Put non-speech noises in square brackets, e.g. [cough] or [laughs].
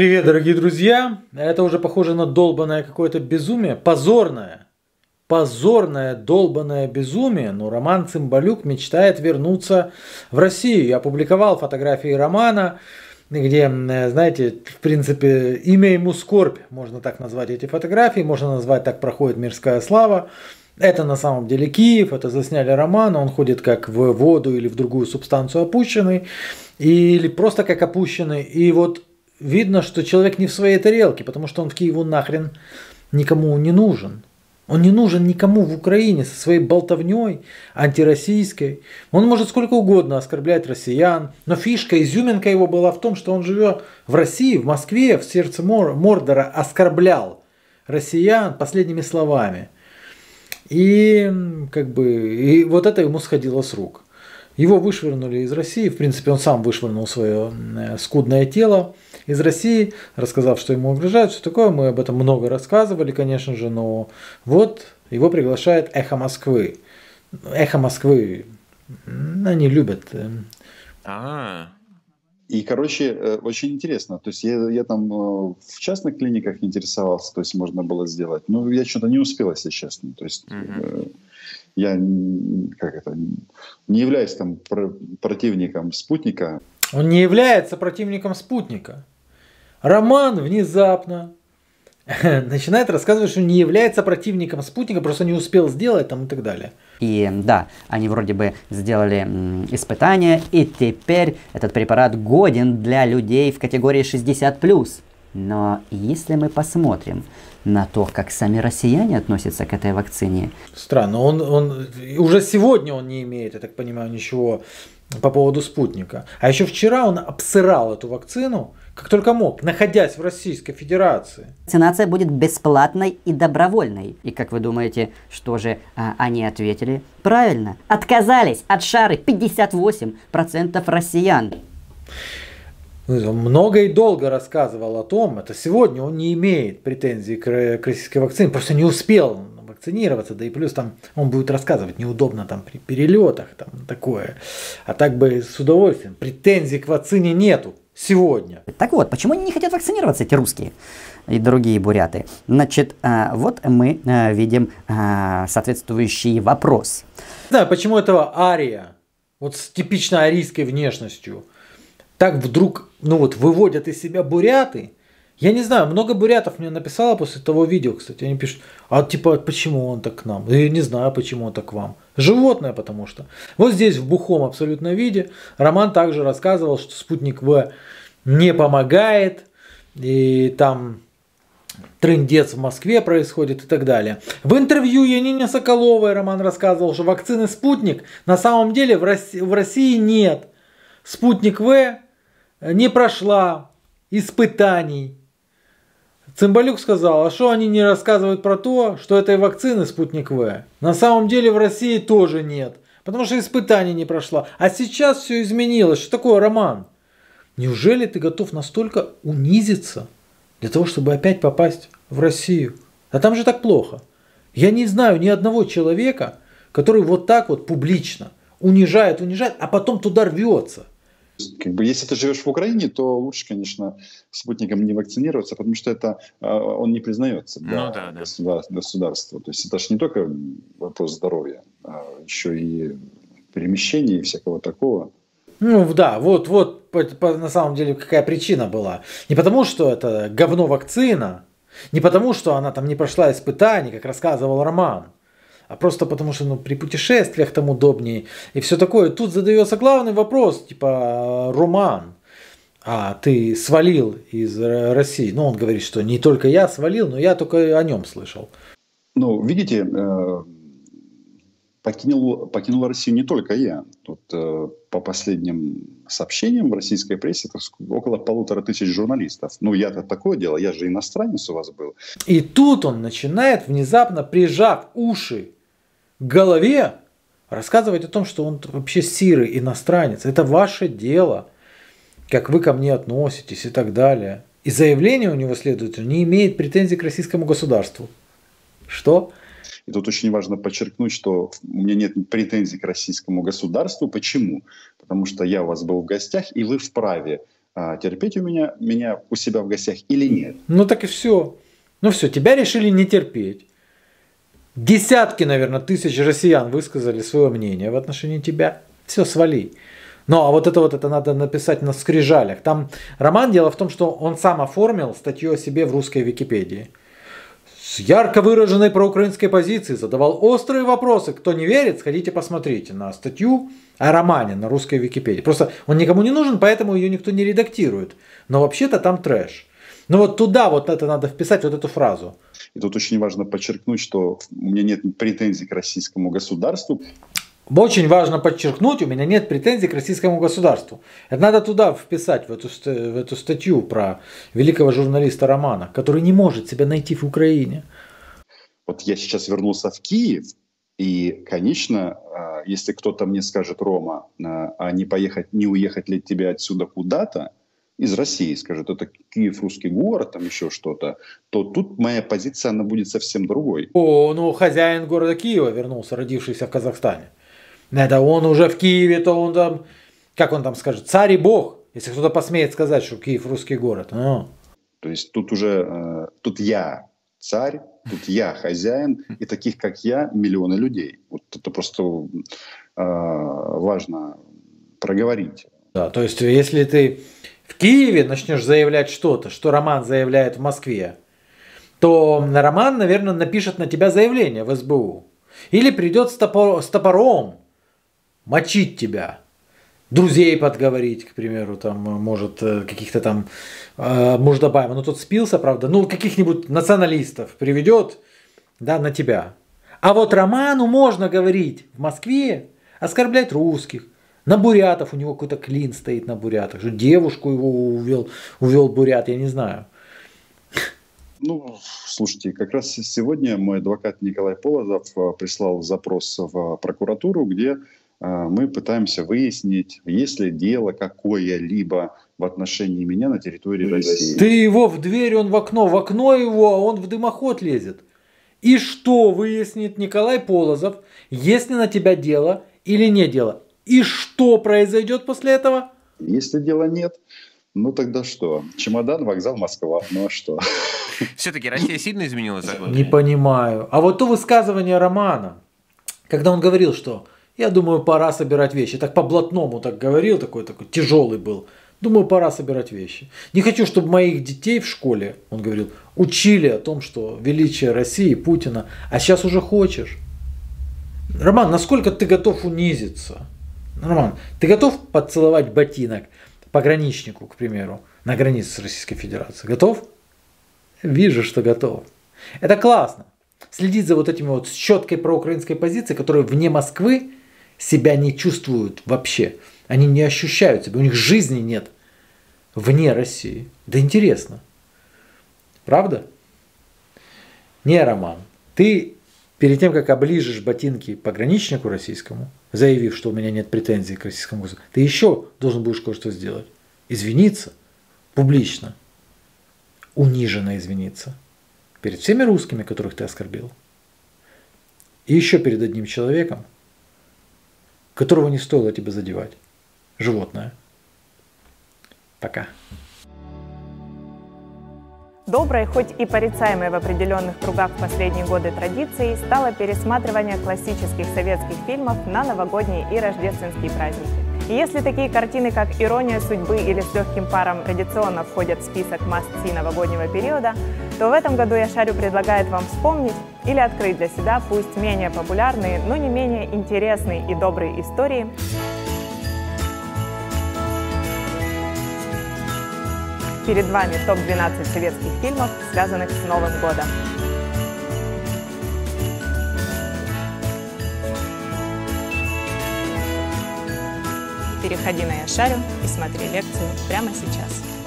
Привет, дорогие друзья! Это уже похоже на долбанное какое-то безумие, позорное, позорное долбанное безумие, но Роман Цымбалюк мечтает вернуться в Россию. Я опубликовал фотографии Романа, где, знаете, в принципе, имя ему скорбь, можно так назвать эти фотографии, можно назвать так проходит мирская слава. Это на самом деле Киев, это засняли Роман, он ходит как в воду или в другую субстанцию опущенный, или просто как опущенный. И вот видно, что человек не в своей тарелке, потому что он в Киеву нахрен никому не нужен. Он не нужен никому в Украине со своей болтовней антироссийской. Он может сколько угодно оскорблять россиян, но фишка, изюминка его была в том, что он живет в России, в Москве, в сердце Мордора, оскорблял россиян последними словами. И как бы и вот это ему сходило с рук. Его вышвырнули из России, в принципе, он сам вышвырнул свое э, скудное тело из России, рассказав, что ему угрожают, все такое. Мы об этом много рассказывали, конечно же, но вот его приглашает Эхо Москвы. Эхо Москвы, они любят. Э, а, и, короче, э, очень интересно. То есть я, я там в частных клиниках интересовался, то есть можно было сделать. Но я что-то не успел, если честно. То есть угу я как это, не являюсь там противником спутника. Он не является противником спутника. Роман внезапно [laughs] начинает рассказывать, что не является противником спутника, просто не успел сделать там и так далее. И да, они вроде бы сделали испытания, и теперь этот препарат годен для людей в категории 60+. Но если мы посмотрим на то, как сами россияне относятся к этой вакцине. Странно, он, он уже сегодня он не имеет, я так понимаю, ничего по поводу спутника. А еще вчера он обсырал эту вакцину, как только мог, находясь в Российской Федерации. Вакцинация будет бесплатной и добровольной. И как вы думаете, что же а, они ответили? Правильно, отказались от шары 58% россиян много и долго рассказывал о том, это сегодня он не имеет претензий к, к российской вакцине, просто не успел вакцинироваться, да и плюс там он будет рассказывать неудобно там при перелетах, там такое. А так бы с удовольствием. Претензий к вакцине нету сегодня. Так вот, почему они не хотят вакцинироваться, эти русские и другие буряты? Значит, а, вот мы а, видим соответствующий вопрос. Да, почему этого ария, вот с типично арийской внешностью, так вдруг, ну вот, выводят из себя буряты. Я не знаю, много бурятов мне написало после того видео, кстати. Они пишут, а типа, почему он так к нам? Я не знаю, почему он так к вам. Животное, потому что. Вот здесь в бухом абсолютно виде Роман также рассказывал, что спутник В не помогает, и там трендец в Москве происходит и так далее. В интервью Янине Соколовой Роман рассказывал, что вакцины «Спутник» на самом деле в России, в России нет. «Спутник В» не прошла испытаний. Цымбалюк сказал, а что они не рассказывают про то, что этой вакцины «Спутник В» на самом деле в России тоже нет, потому что испытаний не прошла. А сейчас все изменилось. Что такое роман? Неужели ты готов настолько унизиться для того, чтобы опять попасть в Россию? А там же так плохо. Я не знаю ни одного человека, который вот так вот публично унижает, унижает, а потом туда рвется как бы, если ты живешь в Украине, то лучше, конечно, спутником не вакцинироваться, потому что это а, он не признается для ну, да, да. государства. То есть это же не только вопрос здоровья, а еще и перемещения и всякого такого. Ну да, вот, вот по, по, на самом деле какая причина была. Не потому, что это говно вакцина, не потому, что она там не прошла испытаний, как рассказывал Роман, а просто потому что ну, при путешествиях там удобнее и все такое. Тут задается главный вопрос, типа, Роман, а ты свалил из России. Ну, он говорит, что не только я свалил, но я только о нем слышал. Ну, видите, э, покинул, покинул Россию не только я. Тут э, по последним сообщениям в российской прессе это около полутора тысяч журналистов. Ну, я-то такое дело, я же иностранец у вас был. И тут он начинает, внезапно прижав уши голове рассказывать о том, что он вообще сирый иностранец. Это ваше дело, как вы ко мне относитесь и так далее. И заявление у него, следовательно, не имеет претензий к российскому государству. Что? И тут очень важно подчеркнуть, что у меня нет претензий к российскому государству. Почему? Потому что я у вас был в гостях, и вы вправе а, терпеть у меня, меня у себя в гостях или нет. Ну так и все. Ну все, тебя решили не терпеть. Десятки, наверное, тысяч россиян высказали свое мнение в отношении тебя. Все, свали. Ну, а вот это вот это надо написать на скрижалях. Там роман, дело в том, что он сам оформил статью о себе в русской Википедии. С ярко выраженной проукраинской позиции задавал острые вопросы. Кто не верит, сходите посмотрите на статью о романе на русской Википедии. Просто он никому не нужен, поэтому ее никто не редактирует. Но вообще-то там трэш. Ну вот туда вот это надо вписать, вот эту фразу. И тут очень важно подчеркнуть, что у меня нет претензий к российскому государству. Очень важно подчеркнуть, у меня нет претензий к российскому государству. Это надо туда вписать, в эту, в эту статью про великого журналиста Романа, который не может себя найти в Украине. Вот я сейчас вернулся в Киев, и, конечно, а, если кто-то мне скажет, Рома, а, а не поехать, не уехать ли тебе отсюда куда-то, из России скажет, это Киев русский город, там еще что-то, то тут моя позиция, она будет совсем другой. О, ну хозяин города Киева вернулся, родившийся в Казахстане. Это он уже в Киеве, то он там, как он там скажет, царь и бог, если кто-то посмеет сказать, что Киев русский город. Ну. То есть тут уже, э, тут я царь, тут я хозяин, и таких, как я, миллионы людей. Вот это просто э, важно проговорить. Да, то есть если ты в Киеве начнешь заявлять что-то, что Роман заявляет в Москве, то Роман, наверное, напишет на тебя заявление в СБУ. Или придет с, топор, с топором мочить тебя, друзей подговорить, к примеру, там, может, э, каких-то там э, муждабаева, ну, тут спился, правда, ну, каких-нибудь националистов приведет, да, на тебя. А вот Роману можно говорить в Москве, оскорблять русских, на бурятов у него какой-то клин стоит на бурятах, что девушку его увел, увел бурят, я не знаю. Ну, слушайте, как раз сегодня мой адвокат Николай Полозов э, прислал запрос в прокуратуру, где а, мы пытаемся выяснить, есть ли дело какое-либо в отношении меня на территории России. Ты его в дверь, он в окно, в окно его, а он в дымоход лезет. И что выяснит Николай Полозов, есть ли на тебя дело или не дело? И что произойдет после этого? Если дела нет, ну тогда что? Чемодан, вокзал, Москва. Ну а что? Все-таки Россия сильно изменилась? Не понимаю. А вот то высказывание Романа, когда он говорил, что я думаю, пора собирать вещи. Так по-блатному так говорил, такой такой тяжелый был. Думаю, пора собирать вещи. Не хочу, чтобы моих детей в школе, он говорил, учили о том, что величие России, Путина. А сейчас уже хочешь. Роман, насколько ты готов унизиться? Роман, ты готов поцеловать ботинок пограничнику, к примеру, на границе с Российской Федерацией? Готов? Вижу, что готов. Это классно. Следить за вот этими вот четкой проукраинской позицией, которые вне Москвы себя не чувствуют вообще. Они не ощущают себя, у них жизни нет вне России. Да интересно. Правда? Не, Роман, ты перед тем, как оближешь ботинки пограничнику российскому, заявив, что у меня нет претензий к российскому государству, ты еще должен будешь кое-что сделать. Извиниться публично, униженно извиниться перед всеми русскими, которых ты оскорбил. И еще перед одним человеком, которого не стоило тебе задевать. Животное. Пока. Доброй, хоть и порицаемой в определенных кругах в последние годы традицией, стало пересматривание классических советских фильмов на новогодние и рождественские праздники. И если такие картины, как «Ирония судьбы» или «С легким паром» традиционно входят в список must новогоднего периода, то в этом году «Я шарю» предлагает вам вспомнить или открыть для себя пусть менее популярные, но не менее интересные и добрые истории, Перед вами топ-12 советских фильмов, связанных с Новым годом. Переходи на Яшарю и смотри лекцию прямо сейчас.